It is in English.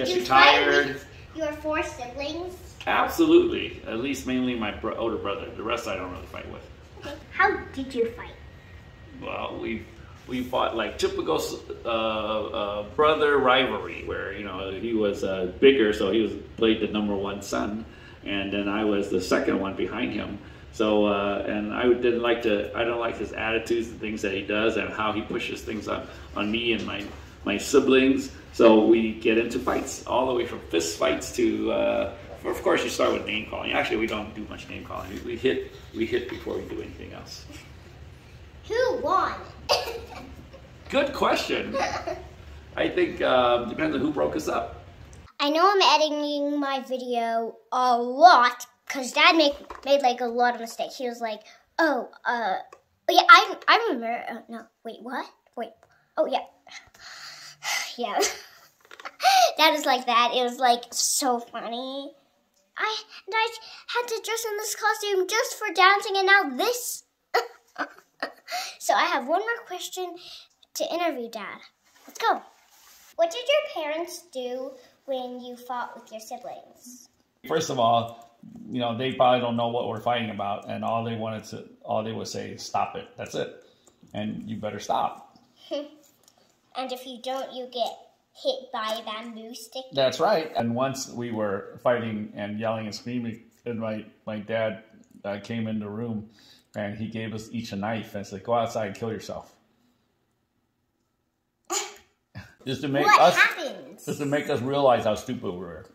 Gets You you fight tired. Your four siblings. Absolutely. At least mainly my bro- older brother. The rest I don't really fight with. Okay. How did you fight? Well, we we fought like typical uh, uh, brother rivalry, where you know he was uh, bigger, so he was played the number one son, and then I was the second one behind him. So uh, and I didn't like to I don't like his attitudes and things that he does and how he pushes things on on me and my my siblings. So we get into fights all the way from fist fights to. Uh, of course, you start with name calling. Actually, we don't do much name calling. We, we hit we hit before we do anything else. Who won? Good question. I think um, depends on who broke us up. I know I'm editing my video a lot because Dad made made like a lot of mistakes. He was like, "Oh, uh, yeah, I I remember." Uh, no, wait, what? Wait, oh yeah, yeah. Dad was like that. It was like so funny. I and I had to dress in this costume just for dancing, and now this. so I have one more question to interview Dad. Let's go. What did your parents do when you fought with your siblings? First of all, you know, they probably don't know what we're fighting about, and all they wanted to, all they would say is, "Stop it." That's it, and you better stop. And if you don't, you get hit by a bamboo stick. That's right. And once we were fighting and yelling and screaming, and my my dad uh, came in the room, and he gave us each a knife and said, "Go outside and kill yourself." just to make What us, happens? just to make us realize how stupid we were.